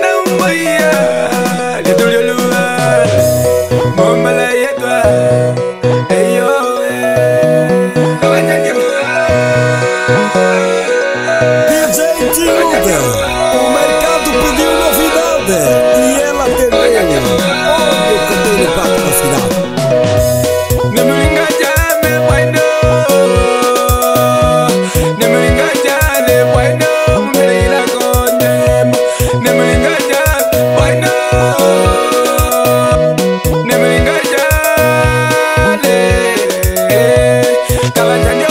number yeah. Cause I